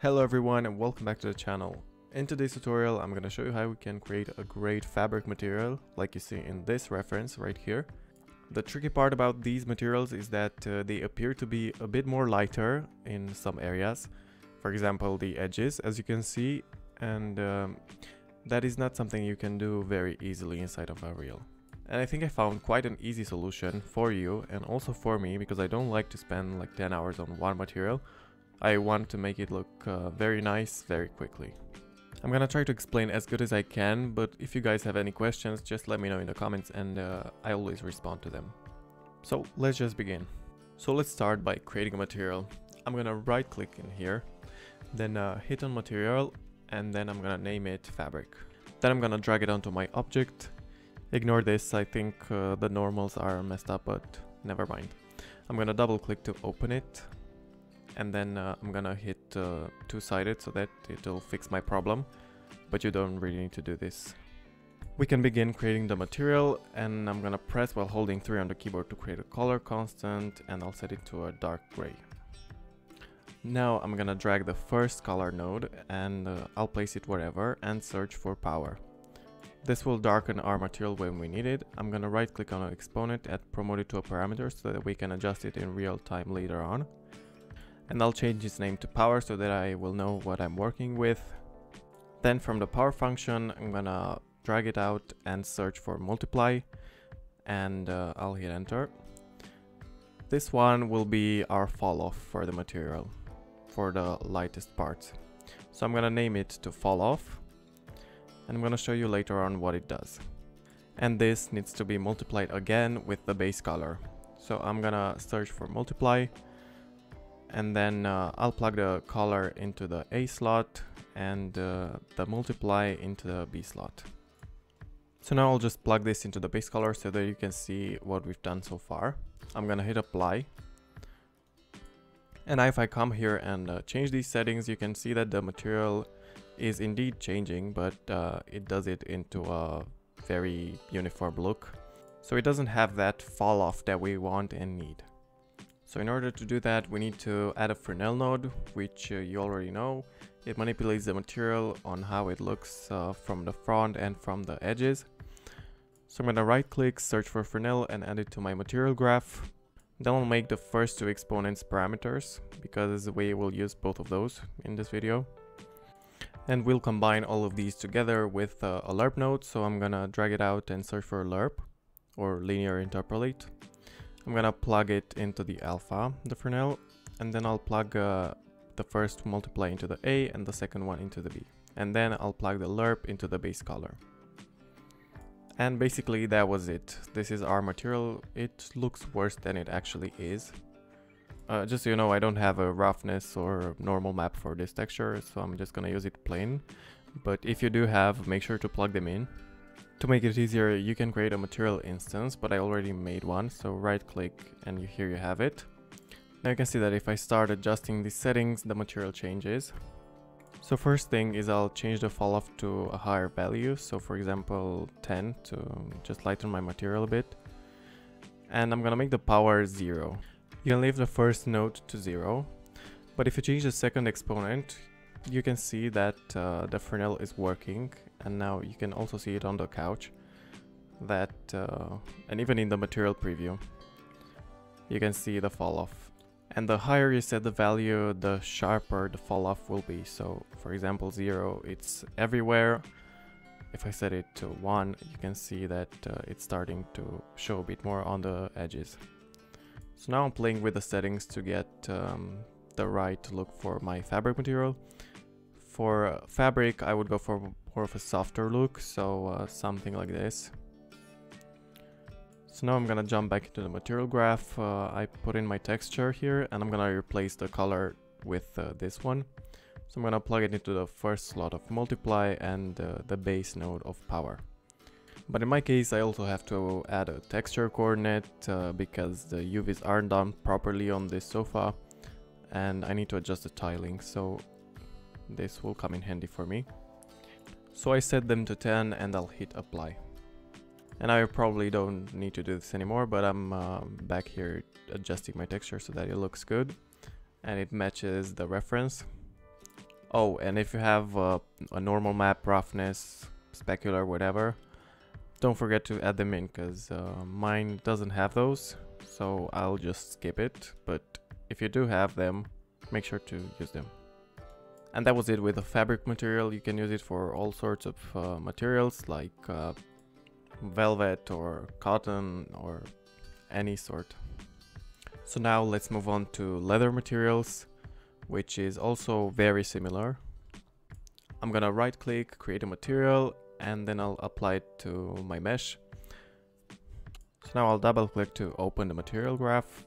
Hello everyone and welcome back to the channel. In today's tutorial I'm going to show you how we can create a great fabric material like you see in this reference right here. The tricky part about these materials is that uh, they appear to be a bit more lighter in some areas. For example the edges as you can see and um, that is not something you can do very easily inside of Unreal. And I think I found quite an easy solution for you and also for me because I don't like to spend like 10 hours on one material I want to make it look uh, very nice very quickly. I'm gonna try to explain as good as I can, but if you guys have any questions, just let me know in the comments and uh, I always respond to them. So let's just begin. So let's start by creating a material. I'm gonna right click in here, then uh, hit on material, and then I'm gonna name it fabric. Then I'm gonna drag it onto my object. Ignore this, I think uh, the normals are messed up, but never mind. I'm gonna double click to open it and then uh, I'm gonna hit uh, two-sided so that it'll fix my problem but you don't really need to do this. We can begin creating the material and I'm gonna press while holding 3 on the keyboard to create a color constant and I'll set it to a dark gray. Now I'm gonna drag the first color node and uh, I'll place it wherever and search for power. This will darken our material when we need it. I'm gonna right click on an exponent and promote it to a parameter so that we can adjust it in real time later on and I'll change its name to power so that I will know what I'm working with. Then from the power function, I'm gonna drag it out and search for multiply and uh, I'll hit enter. This one will be our fall off for the material for the lightest parts. So I'm gonna name it to fall off and I'm gonna show you later on what it does. And this needs to be multiplied again with the base color. So I'm gonna search for multiply and then uh, I'll plug the color into the A slot and uh, the multiply into the B slot. So now I'll just plug this into the base color so that you can see what we've done so far. I'm gonna hit apply. And if I come here and uh, change these settings, you can see that the material is indeed changing, but uh, it does it into a very uniform look. So it doesn't have that fall off that we want and need. So in order to do that, we need to add a Fresnel node, which uh, you already know. It manipulates the material on how it looks uh, from the front and from the edges. So I'm gonna right click, search for Fresnel and add it to my material graph. Then I'll make the first two exponents parameters, because we will use both of those in this video. And we'll combine all of these together with uh, a lerp node, so I'm gonna drag it out and search for lerp, or linear interpolate. I'm gonna plug it into the alpha, the Fresnel, and then I'll plug uh, the first multiply into the A and the second one into the B. And then I'll plug the lerp into the base color. And basically that was it. This is our material. It looks worse than it actually is. Uh, just so you know, I don't have a roughness or normal map for this texture, so I'm just gonna use it plain. But if you do have, make sure to plug them in. To make it easier, you can create a material instance, but I already made one, so right click and here you have it. Now you can see that if I start adjusting the settings, the material changes. So first thing is I'll change the fall off to a higher value, so for example 10 to just lighten my material a bit. And I'm gonna make the power 0. You can leave the first node to 0, but if you change the second exponent, you can see that uh, the Fresnel is working and now you can also see it on the couch that uh, and even in the material preview you can see the fall off. And the higher you set the value the sharper the fall off will be. So for example zero it's everywhere. If I set it to one you can see that uh, it's starting to show a bit more on the edges. So now I'm playing with the settings to get um, the right look for my fabric material. For fabric I would go for more of a softer look, so uh, something like this. So now I'm gonna jump back into the material graph. Uh, I put in my texture here and I'm gonna replace the color with uh, this one. So I'm gonna plug it into the first slot of multiply and uh, the base node of power. But in my case I also have to add a texture coordinate uh, because the UVs aren't done properly on this sofa and I need to adjust the tiling so this will come in handy for me. So I set them to 10 and I'll hit apply. And I probably don't need to do this anymore, but I'm uh, back here adjusting my texture so that it looks good and it matches the reference. Oh, and if you have uh, a normal map, roughness, specular, whatever, don't forget to add them in because uh, mine doesn't have those. So I'll just skip it. But if you do have them, make sure to use them. And that was it with the fabric material. You can use it for all sorts of uh, materials like uh, velvet or cotton or any sort. So now let's move on to leather materials, which is also very similar. I'm gonna right click, create a material, and then I'll apply it to my mesh. So now I'll double click to open the material graph.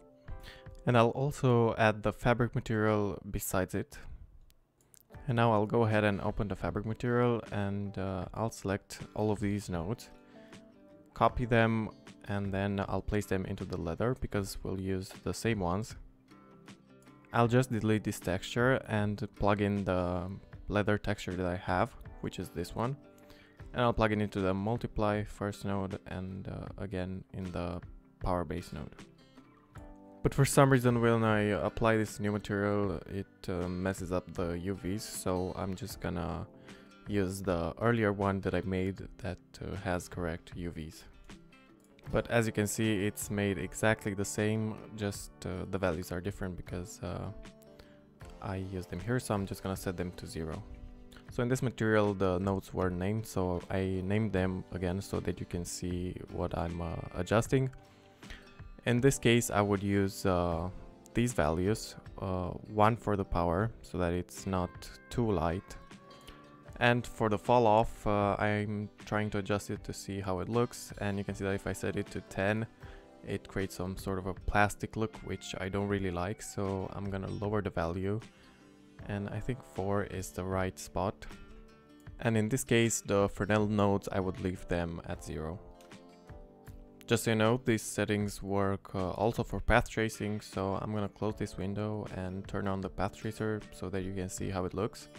And I'll also add the fabric material besides it. And now I'll go ahead and open the fabric material and uh, I'll select all of these nodes copy them and then I'll place them into the leather because we'll use the same ones. I'll just delete this texture and plug in the leather texture that I have, which is this one. And I'll plug it into the multiply first node and uh, again in the power base node. But for some reason when I apply this new material it uh, messes up the UVs so I'm just gonna use the earlier one that I made that uh, has correct UVs. But as you can see, it's made exactly the same, just uh, the values are different because uh, I use them here, so I'm just gonna set them to zero. So in this material, the nodes were named, so I named them again so that you can see what I'm uh, adjusting. In this case, I would use uh, these values, uh, one for the power, so that it's not too light, and for the fall off, uh, I'm trying to adjust it to see how it looks. And you can see that if I set it to 10, it creates some sort of a plastic look, which I don't really like. So I'm gonna lower the value. And I think 4 is the right spot. And in this case, the Fresnel nodes, I would leave them at 0. Just so you know, these settings work uh, also for path tracing, so I'm gonna close this window and turn on the path tracer so that you can see how it looks.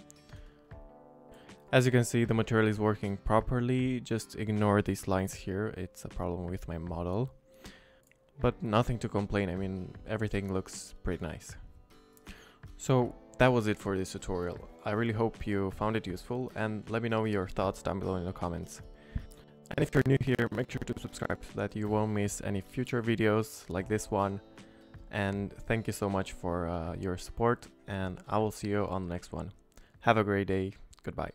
As you can see, the material is working properly, just ignore these lines here, it's a problem with my model. But nothing to complain, I mean, everything looks pretty nice. So that was it for this tutorial. I really hope you found it useful and let me know your thoughts down below in the comments. And if you're new here, make sure to subscribe so that you won't miss any future videos like this one. And thank you so much for uh, your support and I will see you on the next one. Have a great day. Goodbye.